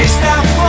está